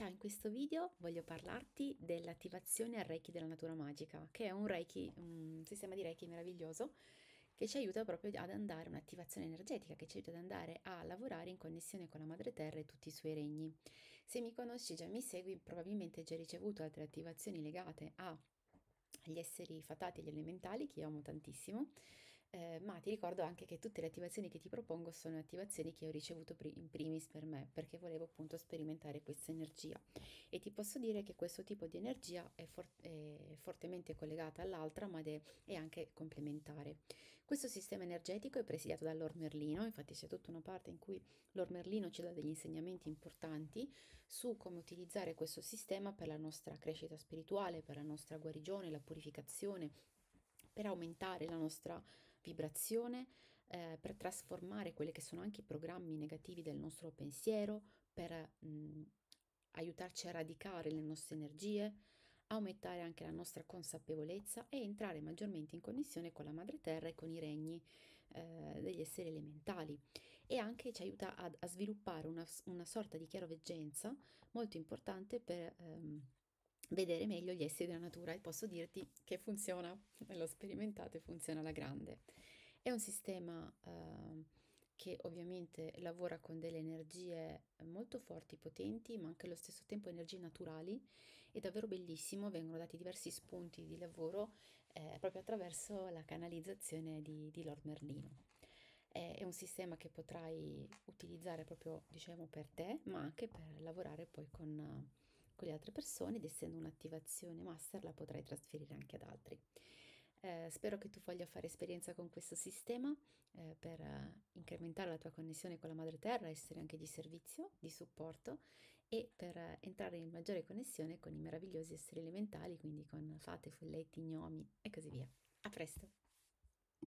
Ciao, in questo video voglio parlarti dell'attivazione al Reiki della natura magica, che è un Reiki, un sistema di Reiki meraviglioso che ci aiuta proprio ad andare, un'attivazione energetica che ci aiuta ad andare a lavorare in connessione con la Madre Terra e tutti i suoi regni. Se mi conosci, già mi segui, probabilmente hai già ricevuto altre attivazioni legate agli esseri fatati e agli elementali, che io amo tantissimo, eh, ma ti ricordo anche che tutte le attivazioni che ti propongo sono attivazioni che ho ricevuto in primis per me, perché volevo appunto sperimentare questa energia. E ti posso dire che questo tipo di energia è, for- è fortemente collegata all'altra, ma è, è, anche complementare. Questo sistema energetico è presidiato da Lord Merlino, infatti c'è tutta una parte in cui Lord Merlino ci dà degli insegnamenti importanti su come utilizzare questo sistema per la nostra crescita spirituale, per la nostra guarigione, la purificazione per aumentare la nostra vibrazione, eh, per trasformare quelli che sono anche i programmi negativi del nostro pensiero, per mh, mm, aiutarci a radicare le nostre energie, aumentare anche la nostra consapevolezza e entrare maggiormente in connessione con la madre terra e con i regni eh, degli esseri elementali. E anche ci aiuta a, a sviluppare una, una, sorta di chiaroveggenza molto importante per ehm, vedere meglio gli esseri della natura e posso dirti che funziona, l'ho sperimentato e funziona alla grande. È un sistema eh, che ovviamente lavora con delle energie molto forti, potenti, ma anche allo stesso tempo energie naturali. È davvero bellissimo, vengono dati diversi spunti di lavoro eh, proprio attraverso la canalizzazione di, di Lord Merlino. È, è un sistema che potrai utilizzare proprio, diciamo, per te, ma anche per lavorare poi con con le altre persone ed essendo un'attivazione master la potrai trasferire anche ad altri. Eh, spero che tu voglia fare esperienza con questo sistema eh, per uh, incrementare la tua connessione con la madre terra, essere anche di servizio, di supporto e per uh, entrare in maggiore connessione con i meravigliosi esseri elementali, quindi con fate, folletti, gnomi e così via. A presto!